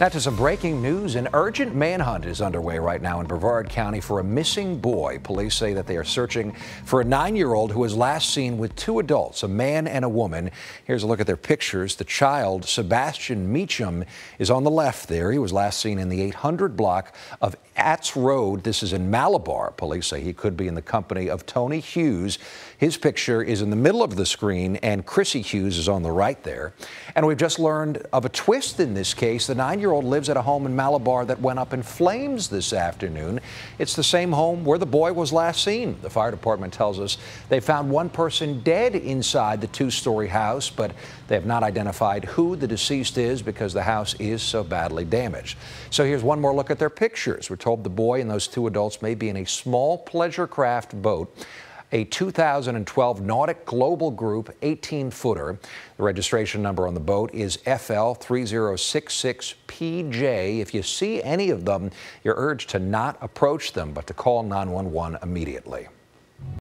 Now to some breaking news. An urgent manhunt is underway right now in Brevard County for a missing boy. Police say that they are searching for a nine-year-old who was last seen with two adults, a man and a woman. Here's a look at their pictures. The child, Sebastian Meacham, is on the left there. He was last seen in the 800 block of Atz Road. This is in Malabar. Police say he could be in the company of Tony Hughes. His picture is in the middle of the screen, and Chrissy Hughes is on the right there. And we've just learned of a twist in this case. The nine-year-old lives at a home in Malabar that went up in flames this afternoon. It's the same home where the boy was last seen. The fire department tells us they found one person dead inside the two-story house, but they have not identified who the deceased is because the house is so badly damaged. So here's one more look at their pictures. We're told the boy and those two adults may be in a small pleasure craft boat a 2012 Nautic Global Group 18-footer. The registration number on the boat is FL3066PJ. If you see any of them, you're urged to not approach them, but to call 911 immediately.